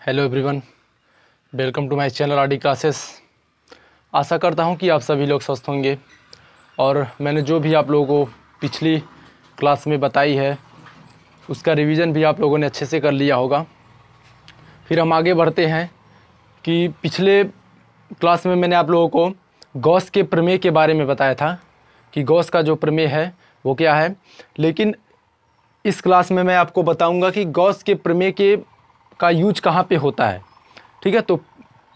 Hello everyone welcome to my channel R D classes आशा करता हूँ कि आप सभी लोग स्वस्थ होंगे। और मैंने जो भी आप लोगों को पिछली क्लास में बताई है, उसका रिवीजन भी आप लोगों ने अच्छे से कर लिया होगा। फिर हम आगे बढ़ते हैं कि पिछले क्लास में मैंने आप लोगों को गौस के प्रमेय के बारे में बताया था कि गौस का जो प्रमेय है, वो क्या है। लेकिन इस क्लास में मैं आपको बताऊँगा कि गौस के प्रमेय के का यूज़ कहाँ पे होता है? ठीक है तो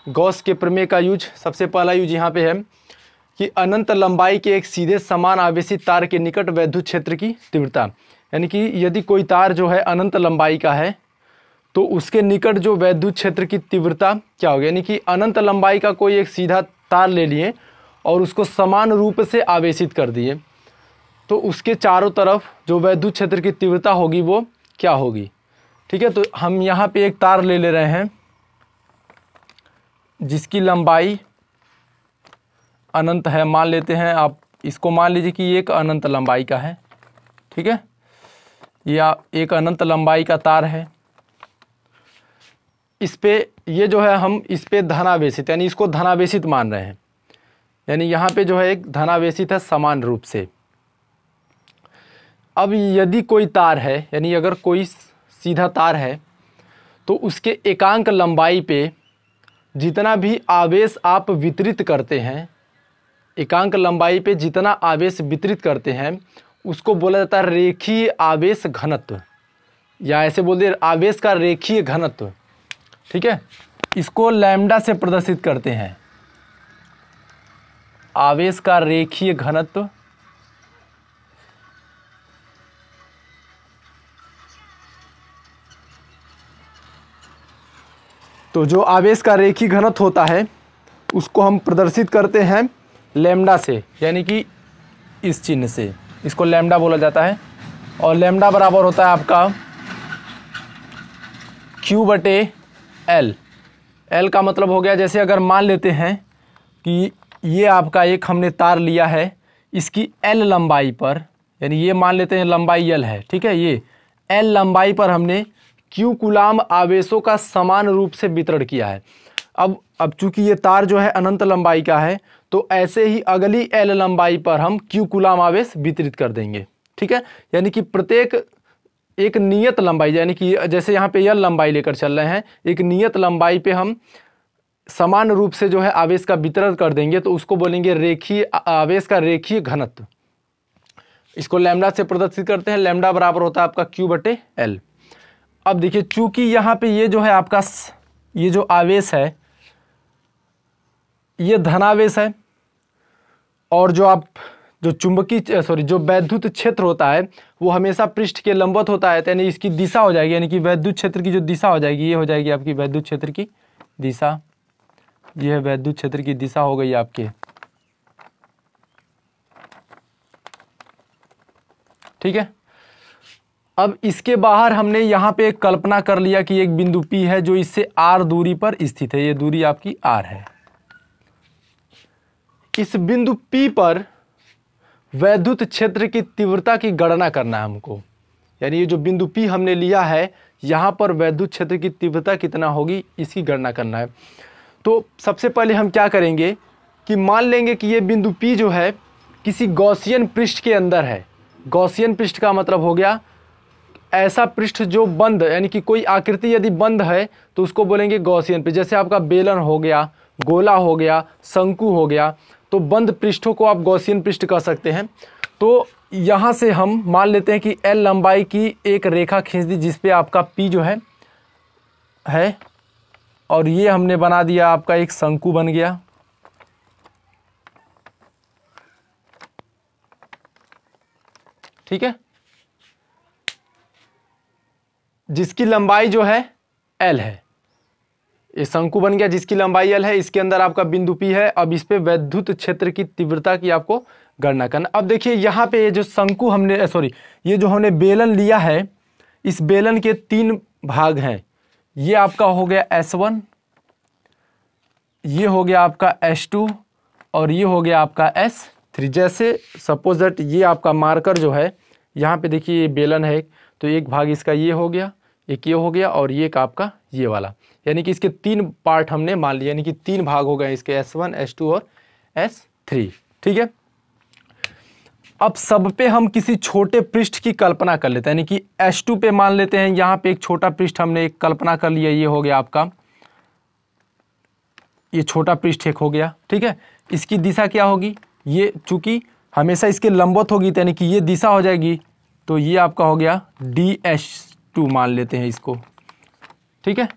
गॉस के प्रमेय का यूज़, सबसे पहला यूज़ यहाँ पे है कि अनंत लंबाई के एक सीधे समान आवेशित तार के निकट वैद्युत क्षेत्र की तीव्रता। यानी कि यदि कोई तार जो है अनंत लंबाई का है तो उसके निकट जो वैद्युत क्षेत्र की तीव्रता क्या होगी? यानी कि अनंत लंबाई का कोई एक सीधा तार ले लिए और उसको समान रूप से आवेशित कर दिए तो उसके चारों तरफ़ जो वैद्युत क्षेत्र की तीव्रता होगी वो क्या होगी? ठीक है तो हम यहाँ पे एक तार ले ले रहे हैं, जिसकी लंबाई अनंत है। मान लेते हैं आप, इसको मान लीजिए कि एक अनंत लंबाई का है, ठीक है? या एक अनंत लंबाई का तार है। इस पे, ये जो है, हम इस पे धनावेशित, यानी इसको धनावेशित मान रहे हैं। यानी यहाँ पे जो है, एक धनावेशित है समान रूप से। अब यदि कोई तार है, यानी अगर कोई सीधा तार है तो उसके एकांक लंबाई पे जितना भी आवेश आप वितरित करते हैं, एकांक लंबाई पे जितना आवेश वितरित करते हैं, उसको बोला जाता है रेखीय आवेश घनत्व। या ऐसे बोल दे, आवेश का रेखीय घनत्व। ठीक है? इसको लैम्डा से प्रदर्शित करते हैं। आवेश का रेखीय घनत्व तो जो आवेश का रेखी घनत्व होता है, उसको हम प्रदर्शित करते हैं लेमडा से, यानी कि इस चिन्ह से। इसको लेमडा बोला जाता है। और लेमडा बराबर होता है आपका क्यू बटे एल एल का मतलब हो गया, जैसे अगर मान लेते हैं कि ये आपका एक हमने तार लिया है, इसकी एल लंबाई पर, यानी ये मान लेते हैं लंबाई एल है, ठीक है, ये एल लंबाई पर हमने क्यू कुलाम आवेशों का समान रूप से वितरण किया है? अब अब चूँकि ये तार जो है अनंत लंबाई का है तो ऐसे ही अगली एल लंबाई पर हम क्यू कुलाम आवेश वितरित कर देंगे? ठीक है? यानी कि प्रत्येक एक नियत लंबाई, यानी कि जैसे यहाँ पे यल लंबाई लेकर चल रहे हैं, एक नियत लंबाई पे हम समान रूप से जो है आवेश का वितरण कर देंगे तो उसको बोलेंगे रेखीय, आवेश का रेखीय घनत्व। इसको लैमडा से प्रदर्शित करते हैं। लैमडा बराबर होता है आपका क्यू बटे एल। अब देखिए, चूँकि यहाँ पे ये जो है आपका ये जो आवेश है, ये धनावेश है, और जो आप, जो चुंबकीय सॉरी जो वैद्युत क्षेत्र होता है, वो हमेशा पृष्ठ के लंबवत होता है यानी इसकी दिशा हो जाएगी, यानी कि वैद्युत क्षेत्र की जो दिशा हो जाएगी, ये हो जाएगी आपकी वैद्युत क्षेत्र की दिशा। ये है वैद्युत क्षेत्र की दिशा हो गई आपके। ठीक है? अब इसके बाहर हमने यहाँ पे कल्पना कर लिया कि एक बिंदु P है जो इससे R दूरी पर स्थित है। ये दूरी आपकी R है। इस बिंदु P पर वैद्युत क्षेत्र की तीव्रता की गणना करना है हमको। यानी ये जो बिंदु P हमने लिया है, यहाँ पर वैद्युत क्षेत्र की तीव्रता कितना होगी, इसकी गणना करना है। तो सबसे पहले हम क्या करेंगे कि मान लेंगे कि ये बिंदु P जो है, किसी गौसियन पृष्ठ के अंदर है। गौसियन पृष्ठ का मतलब हो गया ऐसा पृष्ठ जो बंद, यानी कि कोई आकृति यदि बंद है तो उसको बोलेंगे गौसियन पृष्ठ। जैसे आपका बेलन हो गया, गोला हो गया, शंकु हो गया तो बंद पृष्ठों को आप गौसियन पृष्ठ कह सकते हैं। तो यहाँ से हम मान लेते हैं कि एल लंबाई की एक रेखा खींच दी जिसपे आपका पी जो है है, और ये हमने बना दिया, आपका एक शंकु बन गया। ठीक है? जिसकी लंबाई जो है एल है। ये शंकु बन गया, जिसकी लंबाई एल है, इसके अंदर आपका बिंदु पी है। अब इस पर वैद्युत क्षेत्र की तीव्रता की आपको गणना करना। अब देखिए, यहाँ पे ये जो शंकु हमने सॉरी ये जो हमने बेलन लिया है, इस बेलन के तीन भाग हैं। ये आपका हो गया एस वन ये हो गया आपका एस टू और ये हो गया आपका एस थ्री जैसे सपोज़ दैट ये आपका मार्कर जो है, यहाँ पे देखिए ये बेलन है तो एक भाग इसका ये हो गया एक ये हो गया और ये एक आपका ये वाला। यानी कि इसके तीन पार्ट हमने मान लिया, यानी कि तीन भाग हो गए इसके एस वन एस टू और एस थ्री ठीक है? अब सब पे हम किसी छोटे पृष्ठ की कल्पना कर लेते हैं, यानी कि एस टू पे मान लेते हैं, यहाँ पे एक छोटा पृष्ठ हमने एक कल्पना कर लिया, ये हो गया आपका। ये छोटा पृष्ठ एक हो गया, ठीक है? इसकी दिशा क्या होगी? ये चूँकि हमेशा इसके लंबवत होगी तो यानी कि ये दिशा हो जाएगी तो ये आपका हो गया डी एस टू मान लेते हैं इसको। ठीक है?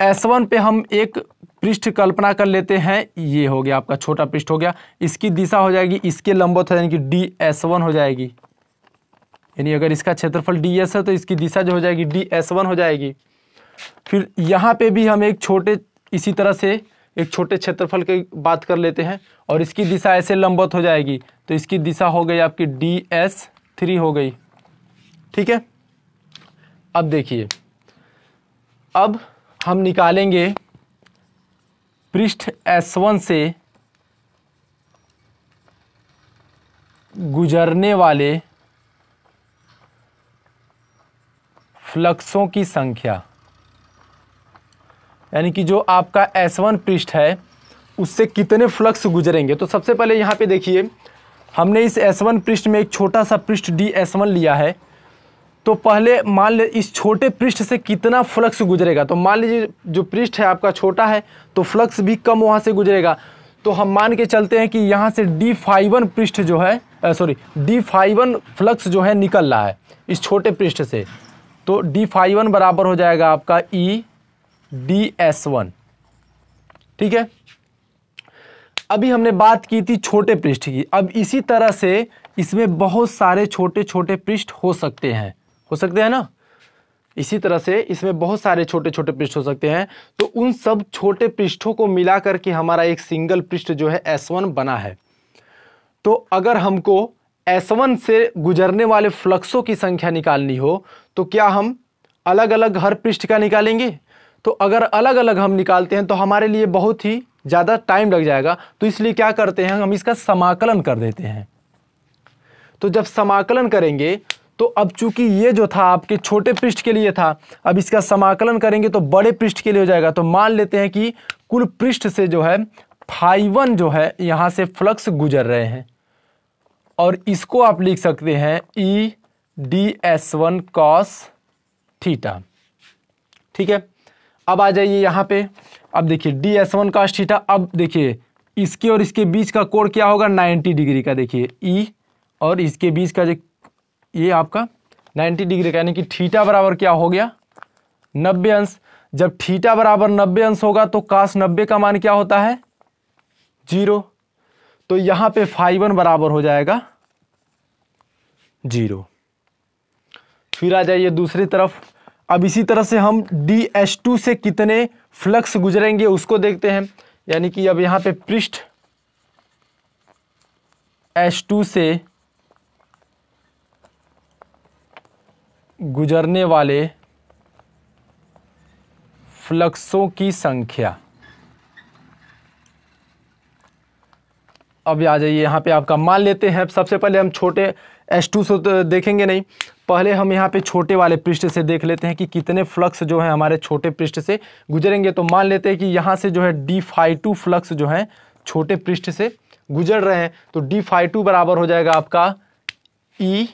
एस वन पे हम एक पृष्ठ कल्पना कर लेते हैं। ये हो गया आपका छोटा पृष्ठ हो गया। इसकी दिशा हो जाएगी, इसके लंबवत हो जाएगी डी एस वन हो जाएगी। यानी अगर इसका क्षेत्रफल डी एस है तो इसकी दिशा जो हो जाएगी डी एस वन हो जाएगी। फिर यहाँ पे भी हम एक छोटे, इसी तरह से एक छोटे क्षेत्रफल की बात कर लेते हैं और इसकी दिशा ऐसे लंबवत हो जाएगी। तो इसकी दिशा हो गई आपकी डी एस थ्री हो गई। ठीक है? अब देखिए। अब हम निकालेंगे पृष्ठ S1 से गुजरने वाले फ्लक्सों की संख्या। यानी कि जो आपका S1 पृष्ठ है, उससे कितने फ्लक्स गुजरेंगे? तो सबसे पहले यहाँ पे देखिए, हमने इस S1 पृष्ठ में एक छोटा सा पृष्ठ डी एस लिया है। तो पहले मान ले इस छोटे पृष्ठ से कितना फ्लक्स गुजरेगा? तो मान लीजिए जो पृष्ठ है आपका छोटा है तो फ्लक्स भी कम वहाँ से गुजरेगा। तो हम मान के चलते हैं कि यहाँ से डी फाइवन पृष्ठ जो है सॉरी डी फाइवन फ्लक्स जो है निकल रहा है इस छोटे पृष्ठ से। तो डी फाइवन बराबर हो जाएगा आपका ई डी एस वन ठीक है? अभी हमने बात की थी छोटे पृष्ठ की। अब इसी तरह से इसमें बहुत सारे छोटे छोटे पृष्ठ हो सकते हैं। हो सकते हैं ना? इसी तरह से इसमें बहुत सारे छोटे छोटे पृष्ठ हो सकते हैं। तो उन सब छोटे पृष्ठों को मिला करके हमारा एक सिंगल पृष्ठ जो है S1 बना है। तो अगर हमको S1 से गुजरने वाले फ्लक्सों की संख्या निकालनी हो तो क्या हम अलग अलग हर पृष्ठ का निकालेंगे? तो अगर अलग अलग हम निकालते हैं तो हमारे लिए बहुत ही ज़्यादा टाइम लग जाएगा। तो इसलिए क्या करते हैं, हम इसका समाकलन कर देते हैं। तो जब समाकलन करेंगे तो अब चूँकि ये जो था आपके छोटे पृष्ठ के लिए था, अब इसका समाकलन करेंगे तो बड़े पृष्ठ के लिए हो जाएगा। तो मान लेते हैं कि कुल पृष्ठ से जो है फाइवन जो है, यहाँ से फ्लक्स गुजर रहे हैं। और इसको आप लिख सकते हैं E D S one cos theta ठीक है? अब आ जाइए यहाँ पे। अब देखिए D S one cos theta अब देखिए, इसके और इसके बीच का कोण क्या होगा? 90 डिग्री का। देखिए ई और इसके बीच का जो ये आपका 90 डिग्री का, यानी कि थीटा बराबर क्या हो गया? नब्बे अंश। जब थीटा बराबर नब्बे अंश होगा तो काश नब्बे का मान क्या होता है? ज़ीरो। तो यहाँ पे फाइवन बराबर हो जाएगा ज़ीरो। फिर आ जाइए दूसरी तरफ़। अब इसी तरह से हम डी एच टू से कितने फ्लक्स गुजरेंगे उसको देखते हैं। यानी कि अब यहाँ पे पृष्ठ एच टू से गुजरने वाले फ्लक्सों की संख्या। अब आ जाइए, यहाँ पे आपका मान लेते हैं। सबसे पहले हम छोटे एस टू से तो देखेंगे नहीं। पहले हम यहाँ पे छोटे वाले पृष्ठ से देख लेते हैं कि कितने फ्लक्स जो है हमारे छोटे पृष्ठ से गुजरेंगे। तो मान लेते हैं कि यहाँ से जो है डी फाइव टू फ्लक्स जो है छोटे पृष्ठ से गुजर रहे हैं। तो डी फाइव टू बराबर हो जाएगा आपका E e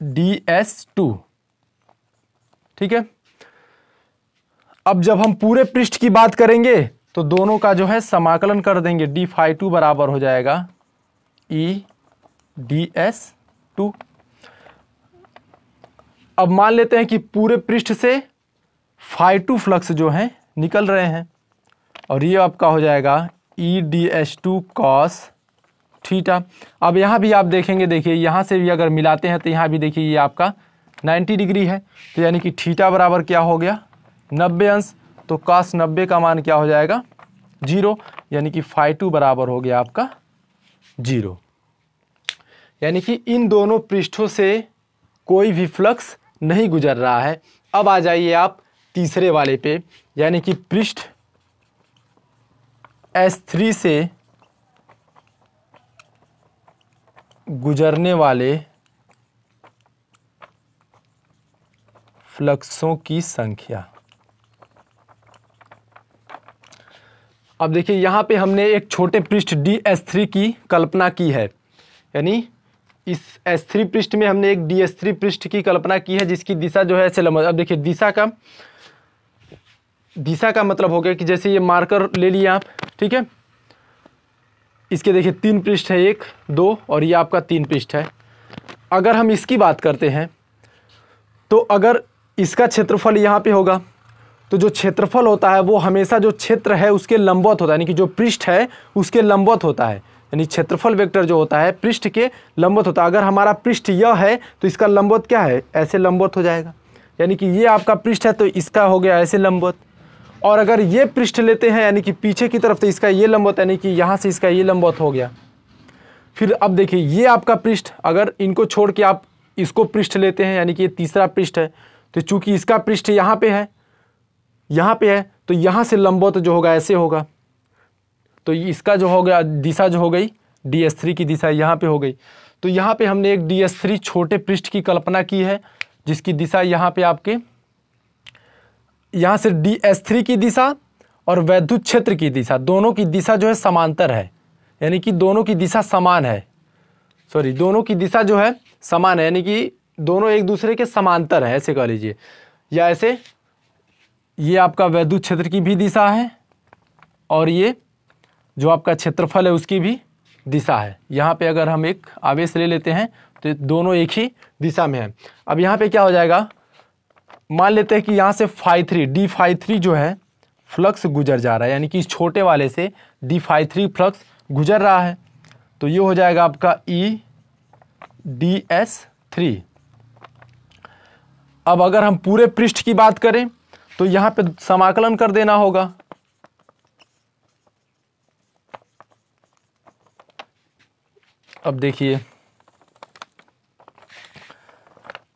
D S two ठीक है? अब जब हम पूरे पृष्ठ की बात करेंगे तो दोनों का जो है समाकलन कर देंगे। डी फाइव टू बराबर हो जाएगा ई डी एस टू अब मान लेते हैं कि पूरे पृष्ठ से फाइव टू फ्लक्स जो है निकल रहे हैं, और ये आपका हो जाएगा E D S two cos theta. अब यहाँ भी आप देखेंगे, देखिए, यहाँ से भी अगर मिलाते हैं तो यहाँ भी देखिए, ये आपका 90 डिग्री है। तो यानी कि थीटा बराबर क्या हो गया? नब्बे अंश। तो कास नब्बे का मान क्या हो जाएगा? ज़ीरो। यानी कि फाइव टू बराबर हो गया आपका ज़ीरो। यानी कि इन दोनों पृष्ठों से कोई भी फ्लक्स नहीं गुजर रहा है। अब आ जाइए आप तीसरे वाले पे। यानी कि पृष्ठ एस थ्री से गुजरने वाले फ्लक्सों की संख्या। अब देखिए, यहाँ पे हमने एक छोटे पृष्ठ डी एस थ्री की कल्पना की है। यानी इस एस थ्री पृष्ठ में हमने एक डी एस थ्री पृष्ठ की कल्पना की है, जिसकी दिशा जो है ऐसे लंबा अब देखिए, दिशा का दिशा का मतलब हो गया कि जैसे ये मार्कर ले लिए आप, ठीक है? इसके देखिए, तीन पृष्ठ है एक, दो, और ये आपका तीन पृष्ठ है। अगर हम इसकी बात करते हैं तो अगर इसका क्षेत्रफल यहाँ पे होगा तो जो क्षेत्रफल होता है, वो हमेशा जो क्षेत्र है, उसके लंबवत होता है। यानी कि जो पृष्ठ है, उसके लंबवत होता है। यानी क्षेत्रफल वेक्टर जो होता है, पृष्ठ के लंबवत होता है। अगर हमारा पृष्ठ यह है तो इसका लंबवत क्या है? ऐसे लंबवत हो जाएगा। यानी कि ये आपका पृष्ठ है तो इसका हो गया ऐसे लंबवत। और अगर ये पृष्ठ लेते हैं, यानी कि पीछे की तरफ़ तो इसका ये लंबवत, यानी कि यहाँ से इसका ये लंबवत हो गया। फिर अब देखिए, ये आपका पृष्ठ, अगर इनको छोड़ के आप इसको पृष्ठ लेते हैं, यानी कि ये तीसरा पृष्ठ है तो चूँकि इसका पृष्ठ यहाँ पे है, यहाँ पे है तो यहाँ से लंबवत जो होगा, ऐसे होगा। तो इसका जो हो गया, दिशा जो हो गई, डी एस थ्री की दिशा यहाँ पे हो गई। तो यहाँ पे हमने एक डी एस थ्री छोटे पृष्ठ की कल्पना की है, जिसकी दिशा यहाँ पे आपके यहाँ से डी एस थ्री की दिशा और वैद्युत क्षेत्र की दिशा। दोनों की दिशा जो है समांतर है। यानी कि दोनों की दिशा समान है। सॉरी दोनों की दिशा जो है समान है। यानी कि दोनों एक दूसरे के समांतर है, ऐसे कह लीजिए। या ऐसे, ये आपका वैद्युत क्षेत्र की भी दिशा है और ये जो आपका क्षेत्रफल है उसकी भी दिशा है। यहाँ पे अगर हम एक आवेश ले लेते हैं तो दोनों एक ही दिशा में है। अब यहाँ पे क्या हो जाएगा? मान लेते हैं कि यहाँ से phi three, D phi three जो है, फ्लक्स गुजर जा रहा है। यानी कि इस छोटे वाले से डी फाइव थ्री फ्लक्स गुजर रहा है। तो ये हो जाएगा आपका ई डी एस थ्री। अब अगर हम पूरे पृष्ठ की बात करें तो यहाँ पे समाकलन कर देना होगा। अब देखिए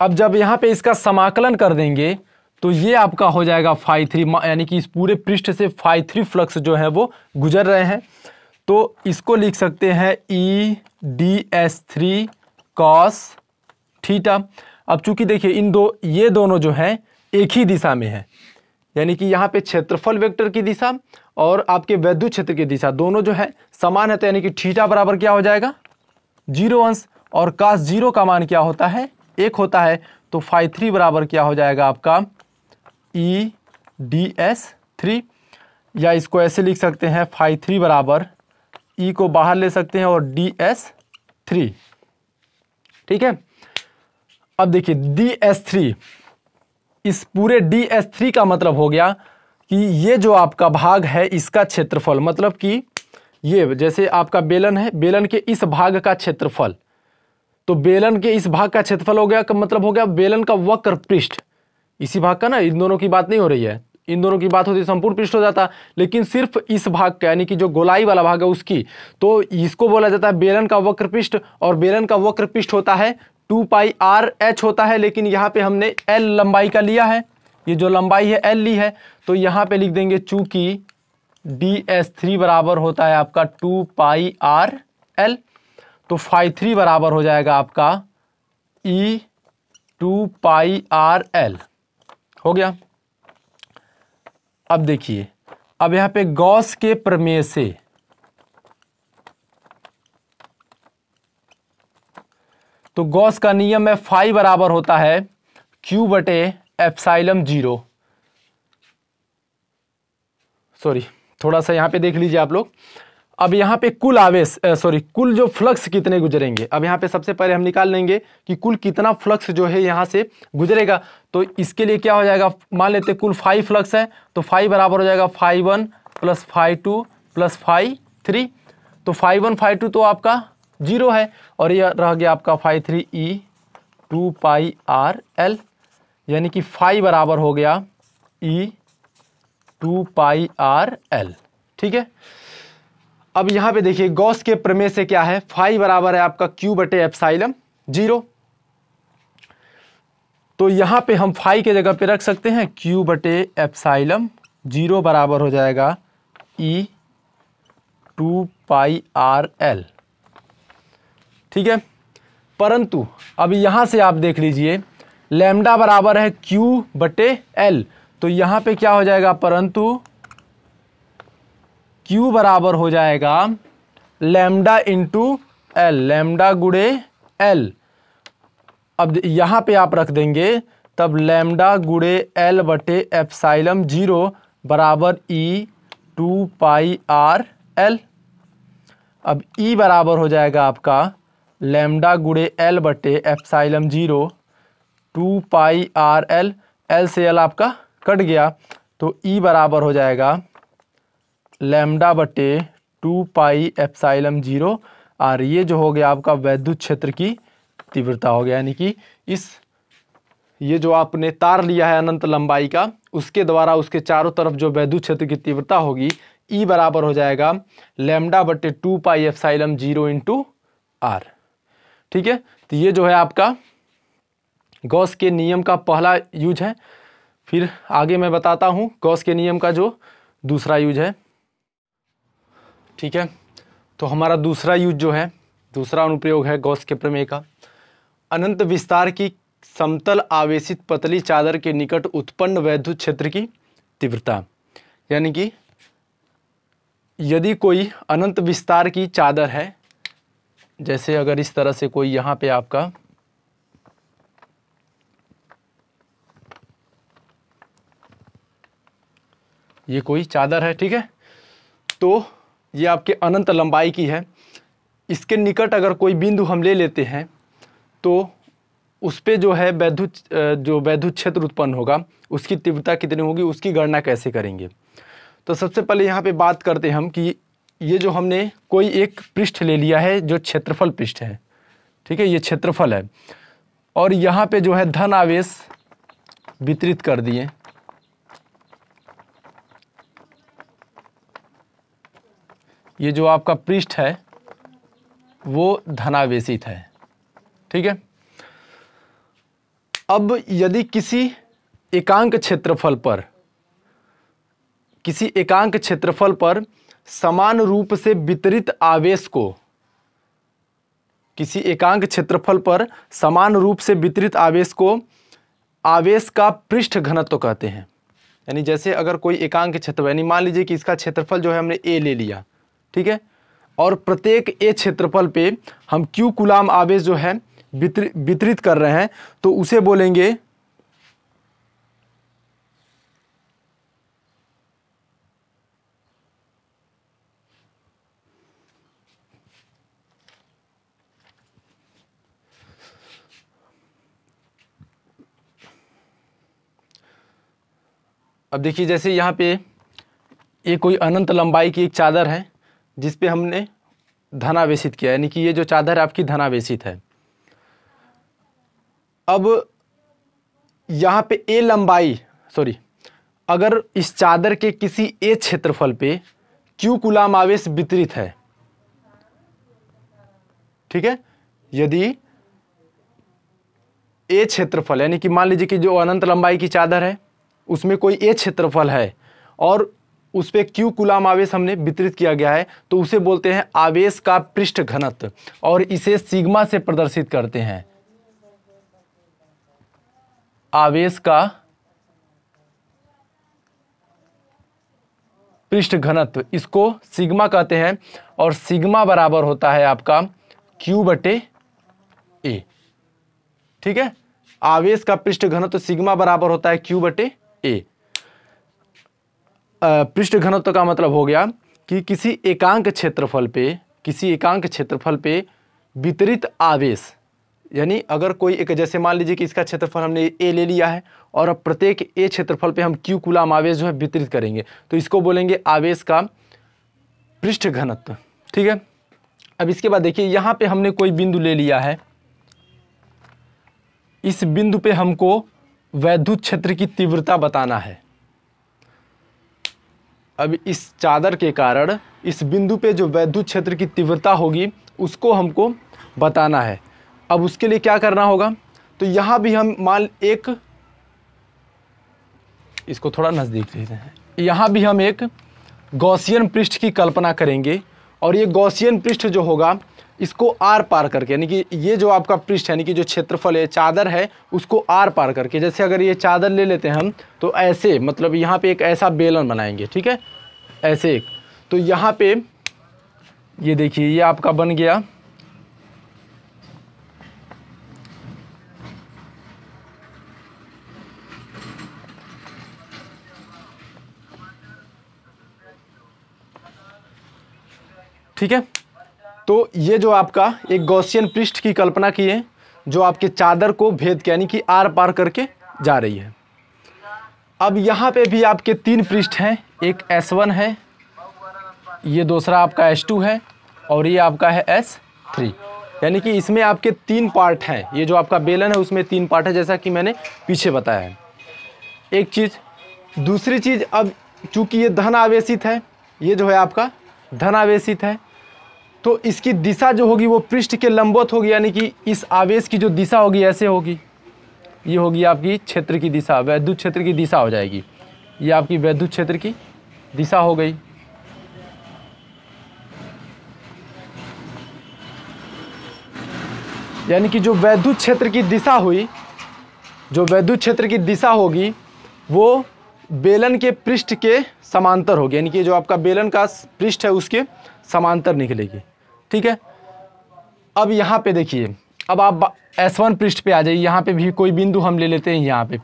अब जब यहाँ पे इसका समाकलन कर देंगे तो ये आपका हो जाएगा फाइव थ्री यानी कि इस पूरे पृष्ठ से फाइव थ्री फ्लक्स जो है वो गुजर रहे हैं। तो इसको लिख सकते हैं E D S three cos theta. अब चूँकि देखिए, इन दो, ये दोनों जो हैं, एक ही दिशा में है। यानी कि यहाँ पे क्षेत्रफल वेक्टर की दिशा और आपके वैद्युत क्षेत्र की दिशा दोनों जो है समान है तो यानी कि थीटा बराबर क्या हो जाएगा? ज़ीरो अंश। और कास ज़ीरो का मान क्या होता है? एक होता है तो फाइव थ्री बराबर क्या हो जाएगा आपका? E D S three. या इसको ऐसे लिख सकते हैं फाइव थ्री बराबर ई e को बाहर ले सकते हैं और डी एस थ्री। ठीक है? अब देखिए डी एस थ्री। इस पूरे डी एस थ्री का मतलब हो गया कि ये जो आपका भाग है, इसका क्षेत्रफल मतलब कि ये, जैसे आपका बेलन है, बेलन के इस भाग का क्षेत्रफल। तो बेलन के इस भाग का क्षेत्रफल हो गया मतलब हो गया बेलन का वक्र पृष्ठ। इसी भाग का ना, इन दोनों की बात नहीं हो रही है। इन दोनों की बात होती संपूर्ण पृष्ठ हो जाता, लेकिन सिर्फ़ इस भाग का, यानी कि जो गोलाई वाला भाग है उसकी तो इसको बोला जाता है बेलन का वक्र पृष्ठ, और बेलन का वक्र पृष्ठ होता है टू पाई आर एच होता है, लेकिन यहाँ पे हमने एल लंबाई का लिया है। ये जो लंबाई है, एल ली है तो यहाँ पे लिख देंगे चूँकि डी एस थ्री बराबर होता है आपका टू पाई आर एल। तो फाइव थ्री बराबर हो जाएगा आपका E two pi R L. हो गया? अब देखिए, अब यहाँ पे गॉस के प्रमेय से तो गॉस का नियम है फाइव बराबर होता है क्यू बटे एफसाइलम ज़ीरो। सॉरी, थोड़ा सा यहाँ पे देख लीजिए आप लोग। अब यहाँ पे कुल आवेश सॉरी कुल जो फ्लक्स कितने गुजरेंगे? अब यहाँ पे सबसे पहले हम निकाल लेंगे कि कुल कितना फ्लक्स जो है यहाँ से गुजरेगा। तो इसके लिए क्या हो जाएगा? मान लेते कुल फाइव फ्लक्स है तो फाइव बराबर हो जाएगा phi one plus phi two plus phi three तो फाइव वन फाइव टू तो आपका ज़ीरो है, और यह रह गया आपका phi three E two pi R L यानी कि फाइव बराबर हो गया E two pi R L ठीक है? अब यहाँ पे देखिए, गॉस के प्रमेय से क्या है? फाइव बराबर है आपका क्यू बटे एप्साइलम, ज़ीरो। तो यहाँ पे हम फाइव के जगह पे रख सकते हैं, क्यू बटे एप्साइलम, ज़ीरो बराबर हो जाएगा E two pi R L. ठीक है? परंतु, अब यहाँ से आप देख लीजिए, लैम्डा बराबर है क्यू बटे एल। तो यहाँ पे क्या हो जाएगा? परंतु क्यू बराबर हो जाएगा लैम्डा इंटू एल लेमडा गुड़े एल अब यहाँ पे आप रख देंगे, तब लेमडा गुड़े एल बटे एप्साइलम ज़ीरो बराबर E two pi R L अब ई बराबर हो जाएगा आपका लैम्डा गुड़े एल बटे epsilon zero two pi R L L से एल आपका कट गया तो ई बराबर हो जाएगा लैम्डा बटे टू पाई एप्साइलम ज़ीरो और ये जो हो गया आपका वैद्युत क्षेत्र की तीव्रता हो गया, यानी कि इस ये जो आपने तार लिया है अनंत लंबाई का, उसके द्वारा उसके चारों तरफ़ जो वैद्युत क्षेत्र की तीव्रता होगी, ई बराबर हो जाएगा लेमडा बटे two pi epsilon zero into R. ठीक है? तो ये जो है आपका गॉस के नियम का पहला यूज़ है। फिर आगे मैं बताता हूँ गॉस के नियम का जो दूसरा यूज़ है। ठीक है? तो हमारा दूसरा यूज़ जो है, दूसरा अनुप्रयोग है गौस के प्रमेय का। अनंत विस्तार की समतल आवेशित पतली चादर के निकट उत्पन्न वैद्युत क्षेत्र की तीव्रता। यानी कि यदि कोई अनंत विस्तार की चादर है, जैसे अगर इस तरह से कोई यहाँ पे आपका ये कोई चादर है, ठीक है? तो ये आपके अनंत लंबाई की है। इसके निकट अगर कोई बिंदु हम ले लेते हैं तो उस पर जो है वैधु जो वैधु क्षेत्र उत्पन्न होगा, उसकी तीव्रता कितनी होगी, उसकी गणना कैसे करेंगे? तो सबसे पहले यहाँ पे बात करते हैं हम कि ये जो हमने कोई एक पृष्ठ ले लिया है, जो क्षेत्रफल पृष्ठ है, ठीक है, ये क्षेत्रफल है। और यहाँ पे जो है धन आवेश वितरित कर दिए। ये जो आपका पृष्ठ है, वो धनावेशित है। ठीक है? अब यदि किसी एकांक क्षेत्रफल पर, किसी एकांक क्षेत्रफल पर समान रूप से वितरित आवेश को, किसी एकांक क्षेत्रफल पर समान रूप से वितरित आवेश को आवेश का पृष्ठ घनत्व कहते हैं। यानी जैसे अगर कोई एकांक क्षेत्र, यानी मान लीजिए कि इसका क्षेत्रफल जो है हमने ए ले लिया ठीक है? और प्रत्येक ए क्षेत्रफल पे हम क्यू कुलाम आवेश जो है वितरित कर रहे हैं तो उसे बोलेंगे अब देखिए, जैसे यहाँ पे ये कोई अनंत लंबाई की एक चादर है जिस पे हमने धनावेशित किया, यानी कि ये जो चादर आपकी धनावेशित है। अब यहाँ पे ए लंबाई सॉरी अगर इस चादर के किसी ए क्षेत्रफल पे क्यू कुलाम आवेश वितरित है, ठीक है? यदि ए क्षेत्रफल, यानी कि मान लीजिए कि जो अनंत लंबाई की चादर है, उसमें कोई ए क्षेत्रफल है, और उस पर क्यू कुलाम आवेश हमने वितरित किया गया है तो उसे बोलते हैं आवेश का पृष्ठ घनत्व, और इसे सिग्मा से प्रदर्शित करते हैं। आवेश का पृष्ठ घनत्व, इसको सिग्मा कहते हैं, और सिग्मा बराबर होता है आपका क्यू बटे ए। ठीक है? आवेश का पृष्ठ घनत्व सिग्मा बराबर होता है क्यू बटे ए। पृष्ठ घनत्व का मतलब हो गया कि किसी एकांक क्षेत्रफल पे, किसी एकांक क्षेत्रफल पे वितरित आवेश, यानी अगर कोई एक, जैसे मान लीजिए कि इसका क्षेत्रफल हमने ए ले लिया है और अब प्रत्येक ए क्षेत्रफल पे हम क्यू कुलाम आवेश जो है वितरित करेंगे तो इसको बोलेंगे आवेश का पृष्ठ घनत्व ठीक है? अब इसके बाद देखिए, यहाँ पे हमने कोई बिंदु ले लिया है। इस बिंदु पे हमको वैद्युत क्षेत्र की तीव्रता बताना है। अब इस चादर के कारण इस बिंदु पे जो वैद्युत क्षेत्र की तीव्रता होगी, उसको हमको बताना है। अब उसके लिए क्या करना होगा? तो यहाँ भी हम मान एक, इसको थोड़ा नज़दीक लेते हैं। यहाँ भी हम एक गौसियन पृष्ठ की कल्पना करेंगे और ये गौसियन पृष्ठ जो होगा इसको आर पार करके, यानी कि ये जो आपका पृष्ठ यानी कि जो क्षेत्रफल है, चादर है, उसको आर पार करके। जैसे अगर ये चादर ले लेते हैं हम तो ऐसे मतलब यहाँ पे एक ऐसा बेलन बनाएँगे, ठीक है? ऐसे एक। तो यहाँ पे, ये देखिए, ये आपका बन गया। ठीक है? तो ये जो आपका एक गौसियन पृष्ठ की कल्पना की है, जो आपके चादर को भेद के यानी कि आर पार करके जा रही है। अब यहाँ पे भी आपके तीन पृष्ठ हैं, एक S1 है, ये दूसरा आपका S2 है, और ये आपका है S3 यानी कि इसमें आपके तीन पार्ट हैं, ये जो आपका बेलन है, उसमें तीन पार्ट है, जैसा कि मैंने पीछे बताया है। एक चीज़, दूसरी चीज़, अब चूँकि ये धन आवेशित है, ये जो है आपका धन आवेशित है तो इसकी दिशा जो होगी वो पृष्ठ के लंबवत होगी, यानी कि इस आवेश की जो दिशा होगी, ऐसे होगी। ये होगी आपकी क्षेत्र की दिशा, वैद्युत क्षेत्र की दिशा हो जाएगी। ये आपकी वैद्युत क्षेत्र की दिशा हो गई। यानी कि जो वैद्युत क्षेत्र की दिशा हुई, जो वैद्युत क्षेत्र की दिशा होगी, वो बेलन के पृष्ठ के समांतर होगी। यानी कि जो आपका बेलन का पृष्ठ है, उसके समांतर निकलेगी। ठीक है? अब यहाँ पे देखिए, अब आप एस वन पृष्ठ पे आ जाइए, यहाँ पे भी कोई बिंदु हम ले लेते हैं यहाँ पे।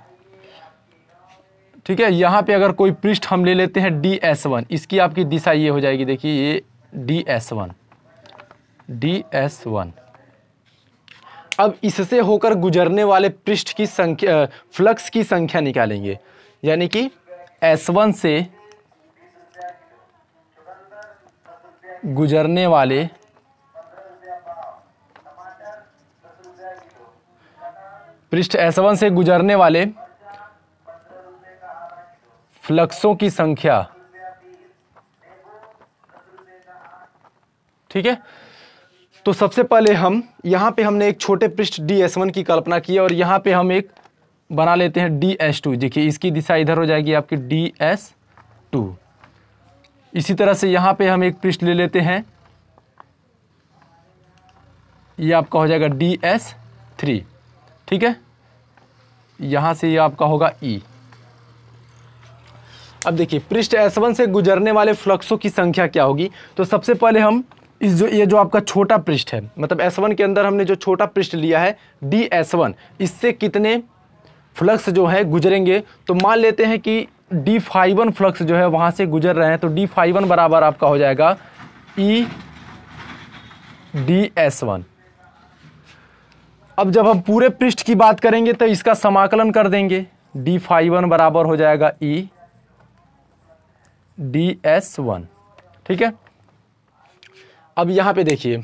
ठीक है? यहाँ पे अगर कोई पृष्ठ हम ले लेते हैं डी एस वन इसकी आपकी दिशा ये हो जाएगी, देखिए ये D S one D S one अब इससे होकर गुजरने वाले पृष्ठ की संख्या फ्लक्स की संख्या निकालेंगे। यानी कि S1 से गुजरने वाले पृष्ठ S1 से गुजरने वाले फ्लक्सों की संख्या। ठीक है? तो सबसे पहले हम, यहाँ पे हमने एक छोटे पृष्ठ डी एस वन की कल्पना की और यहाँ पे हम एक बना लेते हैं डी एस टू। देखिए, इसकी दिशा इधर हो जाएगी आपकी डी एस टू। इसी तरह से यहाँ पे हम एक पृष्ठ ले लेते हैं। ये आपका हो जाएगा डी एस थ्री। ठीक है? यहाँ से ये आपका होगा ई e. अब देखिए, पृष्ठ एस वन से गुजरने वाले फ्लक्सों की संख्या क्या होगी? तो सबसे पहले हम इस जो, ये जो आपका छोटा पृष्ठ है मतलब S1 के अंदर हमने जो छोटा पृष्ठ लिया है डी एस वन, इससे कितने फ्लक्स जो है गुजरेंगे? तो मान लेते हैं कि डी फाइवन फ्लक्स जो है वहाँ से गुजर रहे हैं तो डी फाइवन बराबर आपका हो जाएगा ई डी एस वन। अब जब हम पूरे पृष्ठ की बात करेंगे तो इसका समाकलन कर देंगे। डी फाइव वन बराबर हो जाएगा ई डी एस वन। ठीक है? अब यहाँ पे देखिए,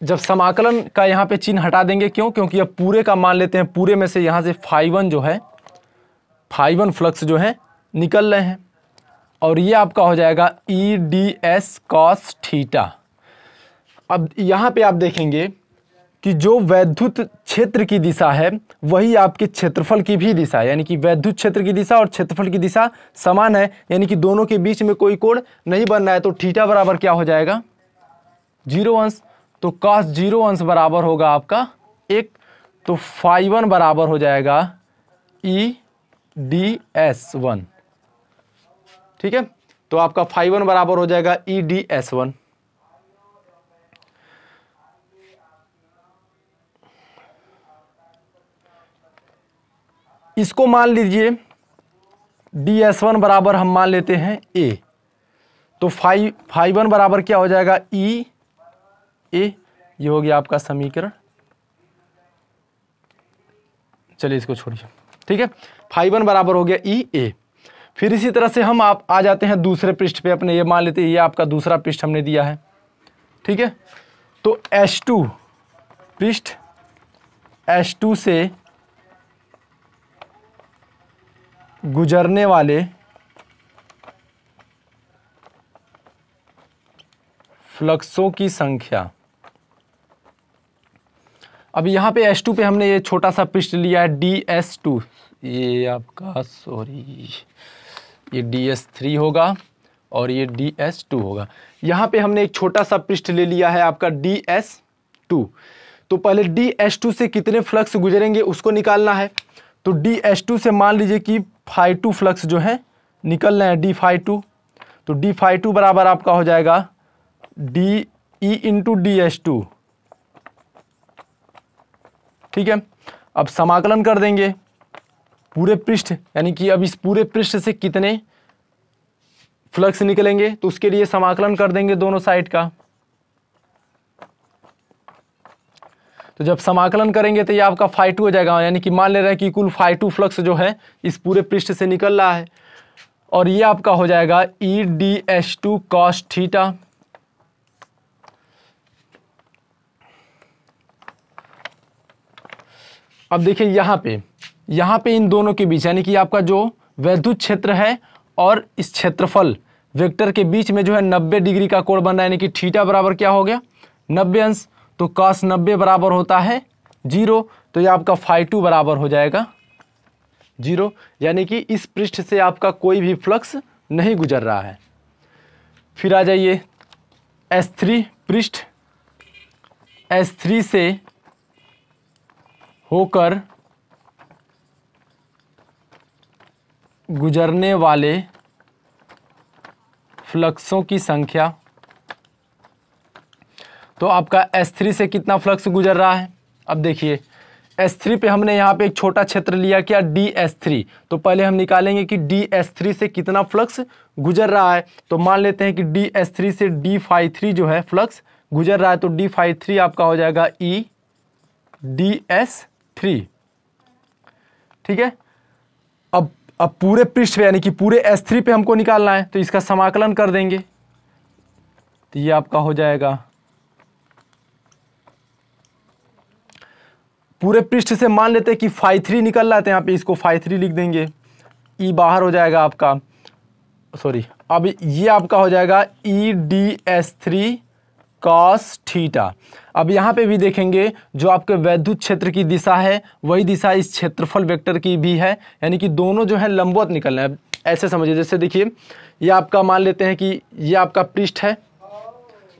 जब समाकलन का यहाँ पे चिन्ह हटा देंगे, क्यों? क्योंकि अब पूरे का मान लेते हैं, पूरे में से यहाँ से फाइवन जो है फाइवन फ्लक्स जो है, निकल रहे हैं। और ये आपका हो जाएगा E D S cos theta. अब यहाँ पे आप देखेंगे कि जो वैद्युत क्षेत्र की दिशा है, वही आपके क्षेत्रफल की भी दिशा यानी कि वैद्युत क्षेत्र की दिशा और क्षेत्रफल की दिशा समान है। यानी कि दोनों के बीच में कोई कोण नहीं बन रहा है तो थीटा बराबर क्या हो जाएगा? ज़ीरो अंश। तो कॉस ज़ीरो अंश बराबर होगा आपका एक। तो फाइव बराबर हो जाएगा ई डी एस वन। ठीक है? तो आपका फाइव बराबर हो जाएगा ई डी एस वन। इसको मान लीजिए डी एस वन बराबर हम मान लेते हैं ए तो फाइव फाइव वन बराबर क्या हो जाएगा? ई ए ये हो गया आपका समीकरण। चलिए इसको छोड़िए। ठीक है? फाइव वन बराबर हो गया ई ए फिर इसी तरह से हम आप, आ जाते हैं दूसरे पृष्ठ पे अपने, ये मान लेते हैं, ये आपका दूसरा पृष्ठ हमने दिया है। ठीक है? तो एस टू पृष्ठ एस टू से गुजरने वाले फ्लक्सों की संख्या। अब यहाँ पे S2 पे हमने ये छोटा सा पृष्ठ लिया है डी एस टू ये आपका सॉरी ये डी एस थ्री होगा और ये डी एस टू होगा। यहाँ पे हमने एक छोटा सा पृष्ठ ले लिया है आपका डी एस टू तो पहले डी एस टू से कितने फ्लक्स गुजरेंगे उसको निकालना है। तो डी एस टू से मान लीजिए कि फाइव टू फ्लक्स जो है, निकल रहे हैं डी फाइव टू तो डी फाइव टू बराबर आपका हो जाएगा D E into D S two ठीक है? अब समाकलन कर देंगे। पूरे पृष्ठ, यानी कि अब इस पूरे पृष्ठ से कितने फ्लक्स निकलेंगे तो उसके लिए समाकलन कर देंगे दोनों साइड का। तो जब समाकलन करेंगे तो ये आपका फाइव टू हो जाएगा, यानी कि मान ले रहे हैं कि कुल फाइव टू फ्लक्स जो है, इस पूरे पृष्ठ से निकल रहा है। और ये आपका हो जाएगा E D H two cos theta अब देखिए यहाँ पे यहाँ पे इन दोनों के बीच, यानी कि आपका जो वैद्युत क्षेत्र है और इस क्षेत्रफल, वेक्टर के बीच में जो है नब्बे डिग्री का कोण बन रहा है, यानी कि थीटा बराबर क्या हो गया? नब्बे अंश। तो कॉस नब्बे बराबर होता है ज़ीरो तो ये आपका फाइव टू बराबर हो जाएगा। ज़ीरो, यानी कि इस पृष्ठ से आपका कोई भी फ्लक्स नहीं गुजर रहा है। फिर आ जाइए एस थ्री पृष्ठ। एस थ्री से होकर गुजरने वाले फ्लक्सों की संख्या तो आपका S3 से कितना फ्लक्स गुजर रहा है? अब देखिए S3 पे हमने यहाँ पे एक छोटा क्षेत्र लिया क्या? DS3 तो पहले हम निकालेंगे कि DS3 से कितना फ्लक्स गुजर रहा है। तो मान लेते हैं कि DS3 से D53 जो है फ्लक्स गुजर रहा है। तो D53 आपका हो जाएगा E DS3 ठीक है? अब अब पूरे पृष्ठ पे, यानी कि पूरे S3 पे हमको निकालना है। तो इसका समाकलन कर देंगे। तो ये आपका हो जाएगा पूरे पृष्ठ से मान लेते हैं कि फाइव थ्री निकल रहा है तो यहाँ पे इसको फाइव थ्री लिख देंगे। ई e बाहर हो जाएगा आपका। सॉरी अब ये आपका हो जाएगा E D S three cos theta. अब यहाँ पे भी देखेंगे, जो आपके वैद्युत क्षेत्र की दिशा है, वही दिशा इस क्षेत्रफल वेक्टर की भी है, यानी कि दोनों जो है लंबवत निकल रहे हैं। ऐसे समझिए, जैसे देखिए, ये आपका मान लेते हैं कि ये आपका पृष्ठ है,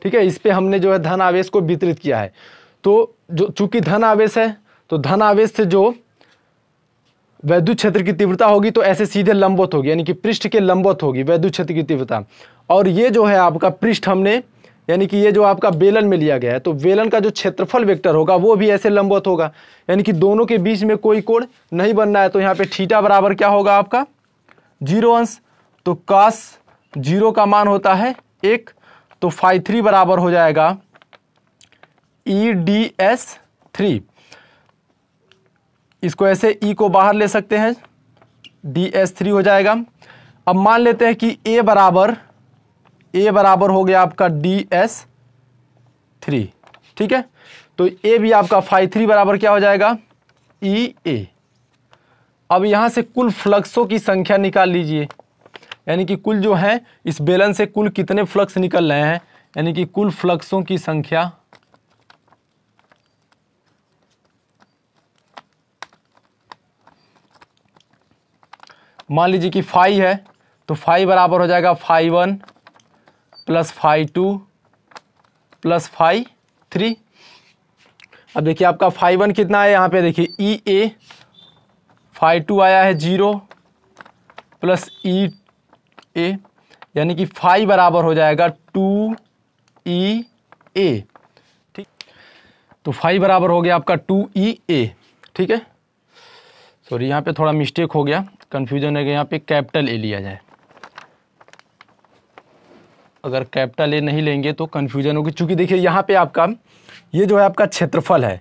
ठीक है, इस पर हमने जो है धन आवेश को वितरित किया है। तो जो, चूँकि धन आवेश है तो धन आवेश से जो वैद्युत क्षेत्र की तीव्रता होगी तो ऐसे सीधे लंबवत होगी, यानी कि पृष्ठ के लंबवत होगी, वैद्युत क्षेत्र की तीव्रता। और ये जो है आपका पृष्ठ हमने, यानी कि ये जो आपका बेलन में लिया गया है तो बेलन का जो क्षेत्रफल वेक्टर होगा, वो भी ऐसे लंबवत होगा। यानी कि दोनों के बीच में कोई कोण नहीं बनना है तो यहाँ पे थीटा बराबर क्या होगा आपका? ज़ीरो अंश। तो कास ज़ीरो का मान होता है एक तो फाइव थ्री बराबर हो जाएगा ई डी एस थ्री। इसको ऐसे ई e को बाहर ले सकते हैं। डी एस थ्री हो जाएगा। अब मान लेते हैं कि ए बराबर ए बराबर हो गया आपका डी एस थ्री ठीक है? तो ए भी आपका फाइव थ्री बराबर क्या हो जाएगा? ई e ए अब यहाँ से कुल फ्लक्सों की संख्या निकाल लीजिए। यानी कि कुल जो है, इस बेलन से कुल कितने फ्लक्स निकल रहे हैं? यानी कि कुल फ्लक्सों की संख्या मान लीजिए कि फाइव है तो फाइव बराबर हो जाएगा phi one plus phi two plus phi three. अब देखिए आपका फाइव वन कितना है, यहाँ पे देखिए, ई ए फाइव टू आया है ज़ीरो प्लस ई ए, यानी कि फाइव बराबर हो जाएगा टू ई ए। ठीक? तो फाइव बराबर हो गया आपका टू ई ए, ठीक है? सॉरी, यहाँ पे थोड़ा मिस्टेक हो गया। कन्फ्यूज़न है कि यहाँ पे कैपिटल ए लिया जाए। अगर कैपिटल ए नहीं लेंगे तो कन्फ्यूज़न होगी। चूँकि देखिए, यहाँ पे आपका, ये जो है आपका क्षेत्रफल है।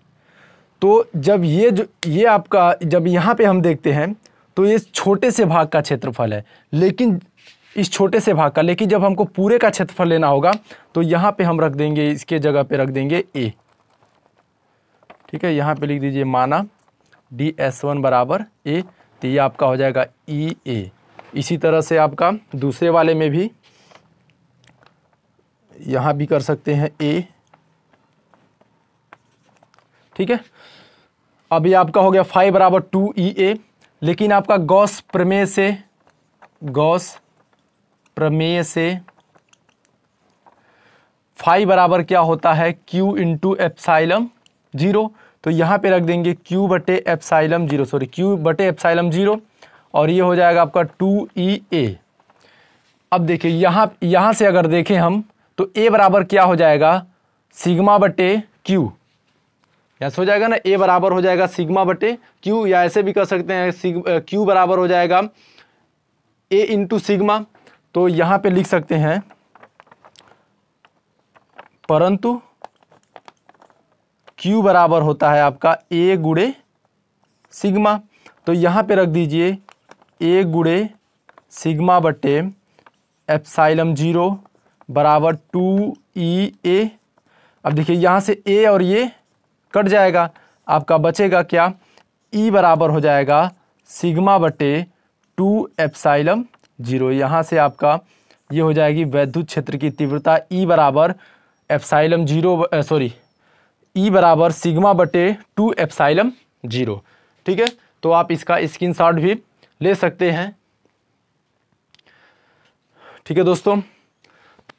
तो जब ये जो, ये आपका, जब यहाँ पे हम देखते हैं तो ये छोटे से भाग का क्षेत्रफल है। लेकिन इस छोटे से भाग का, लेकिन जब हमको पूरे का क्षेत्रफल लेना होगा तो यहाँ पे हम रख देंगे, इसके जगह पे रख देंगे ए ठीक है, यहाँ पे लिख दीजिए माना डी एस वन बराबर ए तो ये आपका हो जाएगा ई ए इसी तरह से आपका दूसरे वाले में भी यहाँ भी कर सकते हैं ए ठीक है? ये आपका हो गया फाइव बराबर टू ई ए लेकिन आपका गॉस प्रमेय से, गॉस प्रमेय से फाइव बराबर क्या होता है? Q into epsilon zero. तो यहाँ पे रख देंगे क्यू बटे एप्साइलम ज़ीरो सॉरी क्यू बटे एप्साइलम ज़ीरो, और ये हो जाएगा आपका टू ई ए अब देखिए, यहाँ यहाँ से अगर देखें हम तो ए बराबर क्या हो जाएगा? सिग्मा बटे क्यू यहाँ हो जाएगा ना ए बराबर हो जाएगा सिग्मा बटे क्यू या ऐसे भी कर सकते हैं क्यू बराबर हो जाएगा ए इंटू सिग्मा। तो यहाँ पे लिख सकते हैं, परंतु Q बराबर होता है आपका ए गुड़े सिग्मा। तो यहाँ पे रख दीजिए ए गुड़े सिग्मा बटे एप्साइलम ज़ीरो बराबर टू ई ए। अब देखिए यहाँ से ए और ये कट जाएगा। आपका बचेगा क्या? ई बराबर हो जाएगा सिग्मा बटे टू एप्साइलम ज़ीरो। यहाँ से आपका ये हो जाएगी वैद्युत क्षेत्र की तीव्रता ई बराबर एप्साइलम ज़ीरो सॉरी ई बराबर सिग्मा बटे टू एप्साइलम ज़ीरो। ठीक है? तो आप इसका स्क्रीनशॉट भी ले सकते हैं। ठीक है दोस्तों?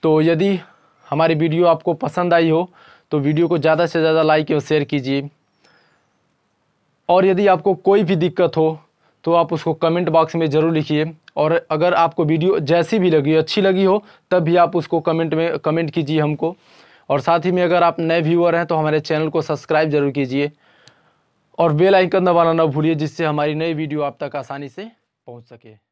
तो यदि हमारी वीडियो आपको पसंद आई हो तो वीडियो को ज़्यादा से ज़्यादा लाइक और शेयर कीजिए। और यदि आपको कोई भी दिक्कत हो तो आप उसको कमेंट बॉक्स में ज़रूर लिखिए। और अगर आपको वीडियो जैसी भी लगी, अच्छी लगी हो, तब भी आप उसको कमेंट में, कमेंट कीजिए हमको। और साथ ही में अगर आप नए व्यूअर हैं तो हमारे चैनल को सब्सक्राइब ज़रूर कीजिए और बेल आइकन दबाना ना भूलिए, जिससे हमारी नई वीडियो आप तक आसानी से पहुँच सके।